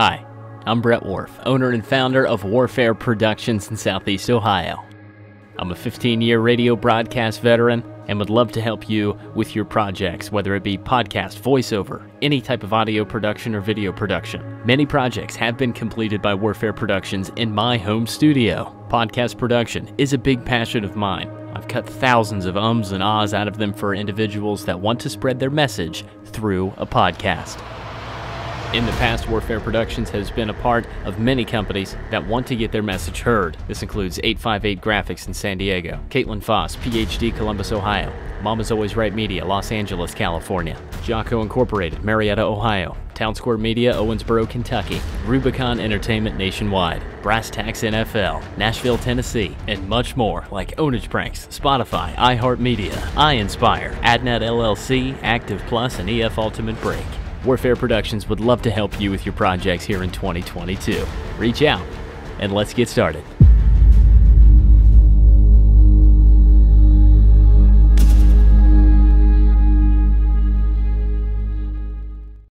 Hi, I'm Brett Wharff, owner and founder of Wharff-Air Productions in Southeast Ohio. I'm a 15 year radio broadcast veteran and would love to help you with your projects, whether it be podcast, voiceover, any type of audio production or video production. Many projects have been completed by Wharff-Air Productions in my home studio. Podcast production is a big passion of mine. I've cut thousands of ums and ahs out of them for individuals that want to spread their message through a podcast. In the past, Wharff-Air Productions has been a part of many companies that want to get their message heard. This includes 858 Graphics in San Diego, Caitlin Foss, PhD, Columbus, Ohio, Mama's Always Right Media, Los Angeles, California, Jocko Incorporated, Marietta, Ohio, Town Square Media, Owensboro, Kentucky, Rubicon Entertainment nationwide, Brass Tacks NFL, Nashville, Tennessee, and much more like Ownage Pranks, Spotify, iHeartMedia, iInspire, AdNet LLC, Active Plus, and EF Ultimate Break. Wharff-Air Productions would love to help you with your projects here in 2022. Reach out and let's get started.